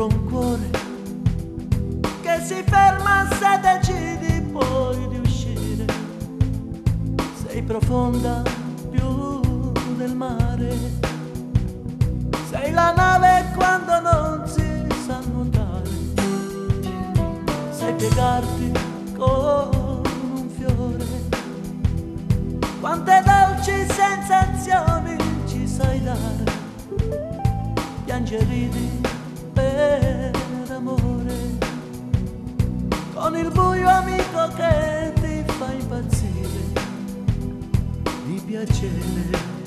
dentro un cuore che si ferma se decidi poi di uscire. Sei profonda più del mare, sei la nave quando non si sa nuotare, sai piegarti come un fiore. Quante dolci sensazioni ci sai dare, piangeridi per con il buio amico che ti fa impazzire di piacere.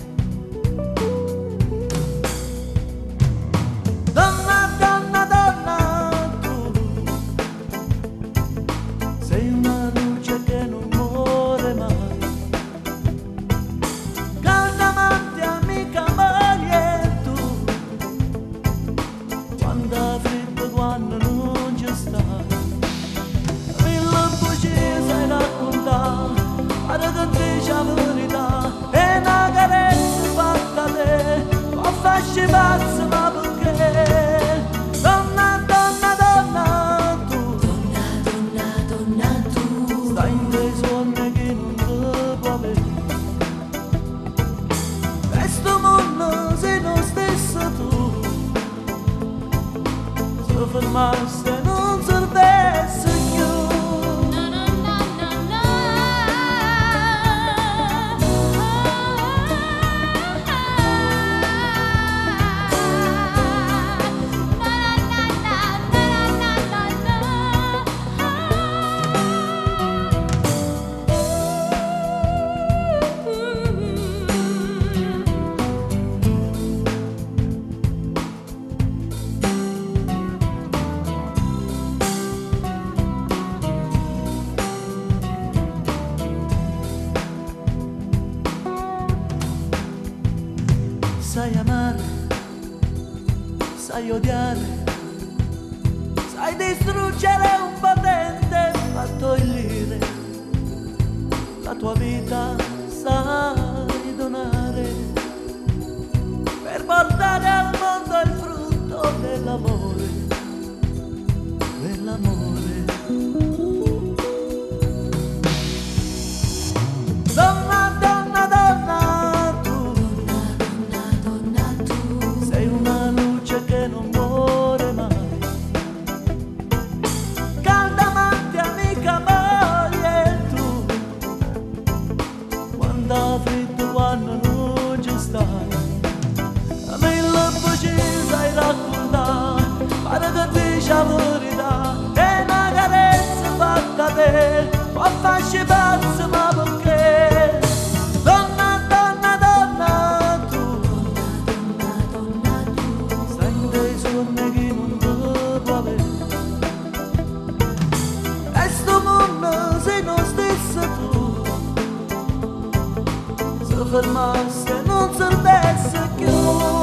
open myself. sai amare, sai odiare, sai distruggere un po'. fermarse, non serve se chiudere.